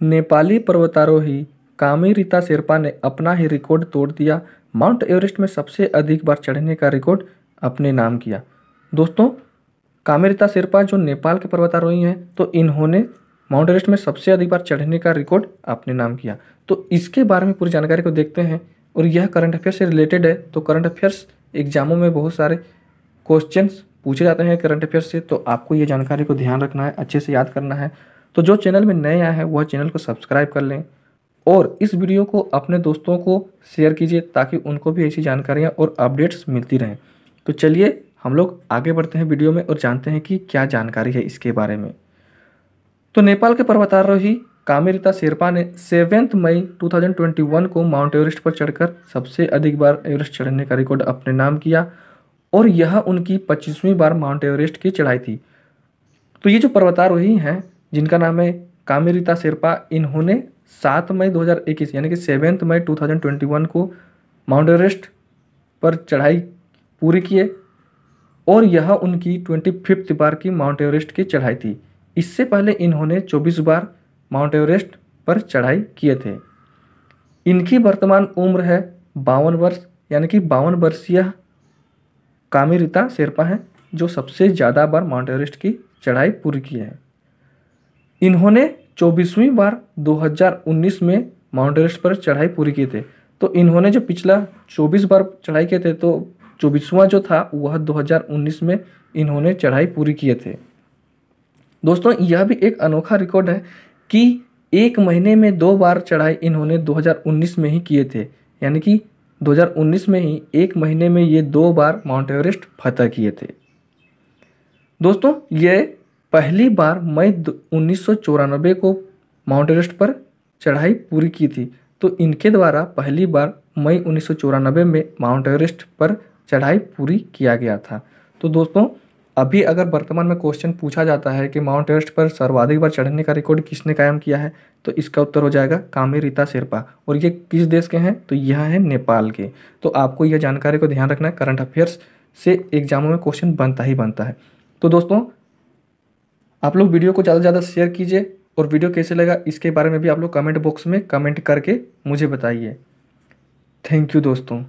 नेपाली पर्वतारोही कामी रीता शेरपा ने अपना ही रिकॉर्ड तोड़ दिया। माउंट एवरेस्ट में सबसे अधिक बार चढ़ने का रिकॉर्ड अपने नाम किया। दोस्तों कामेरिता शेरपा जो नेपाल के पर्वतारोही हैं तो इन्होंने माउंट एवरेस्ट में सबसे अधिक बार चढ़ने का रिकॉर्ड अपने नाम किया। तो इसके बारे में पूरी जानकारी को देखते हैं और यह करंट अफेयर से रिलेटेड है तो करंट अफेयर्स एग्जामों में बहुत सारे क्वेश्चंस पूछे जाते हैं करंट अफेयर से तो आपको ये जानकारी को ध्यान रखना है, अच्छे से याद करना है। तो जो चैनल में नए आए हैं, वह चैनल को सब्सक्राइब कर लें और इस वीडियो को अपने दोस्तों को शेयर कीजिए ताकि उनको भी ऐसी जानकारियाँ और अपडेट्स मिलती रहें। तो चलिए, हम लोग आगे बढ़ते हैं वीडियो में और जानते हैं कि क्या जानकारी है इसके बारे में। तो नेपाल के पर्वतारोही कामेरिता शेरपा ने सेवेंथ मई 2021 को माउंट एवरेस्ट पर चढ़कर सबसे अधिक बार एवरेस्ट चढ़ने का रिकॉर्ड अपने नाम किया और यह उनकी पच्चीसवीं बार माउंट एवरेस्ट की चढ़ाई थी। तो ये जो पर्वतारोही हैं जिनका नाम है कामेरिता शेरपा, इन्होंने सात मई 2021 यानी कि सेवेंथ मई 2021 को माउंट एवरेस्ट पर चढ़ाई पूरी किए और यह उनकी ट्वेंटी फिफ्थ बार की माउंट एवरेस्ट की चढ़ाई थी। इससे पहले इन्होंने चौबीस बार माउंट एवरेस्ट पर चढ़ाई किए थे। इनकी वर्तमान उम्र है बावन वर्ष, यानी कि बावन वर्षीय कामिरिता शेरपा हैं, जो सबसे ज़्यादा बार माउंट एवरेस्ट की चढ़ाई पूरी की है। इन्होंने चौबीसवीं बार 2019 में माउंट एवरेस्ट पर चढ़ाई पूरी की थे। तो इन्होंने जो पिछला 24 बार चढ़ाई किए थे तो चौबीसवां जो था, वह 2019 में इन्होंने चढ़ाई पूरी किए थे। दोस्तों, यह भी एक अनोखा रिकॉर्ड है कि एक महीने में दो बार चढ़ाई इन्होंने 2019 में ही किए थे। यानी कि 2019 में ही एक महीने में ये दो बार माउंट एवरेस्ट फतह किए थे। दोस्तों, ये पहली बार मई उन्नीस को माउंट एवरेस्ट पर चढ़ाई पूरी की थी तो इनके द्वारा पहली बार मई उन्नीस सौ चौरानबे में माउंट एवरेस्ट पर चढ़ाई पूरी किया गया था। तो दोस्तों, अभी अगर वर्तमान में क्वेश्चन पूछा जाता है कि माउंट एवरेस्ट पर सर्वाधिक बार चढ़ने का रिकॉर्ड किसने कायम किया है तो इसका उत्तर हो जाएगा कामे रीता शेरपा। और ये किस देश के हैं? तो यह है नेपाल के। तो आपको यह जानकारी को ध्यान रखना है, करंट अफेयर्स से एग्जामों में क्वेश्चन बनता ही बनता है। तो दोस्तों आप लोग वीडियो को ज़्यादा से ज़्यादा शेयर कीजिए और वीडियो कैसे लगा इसके बारे में भी आप लोग कमेंट बॉक्स में कमेंट करके मुझे बताइए। थैंक यू दोस्तों।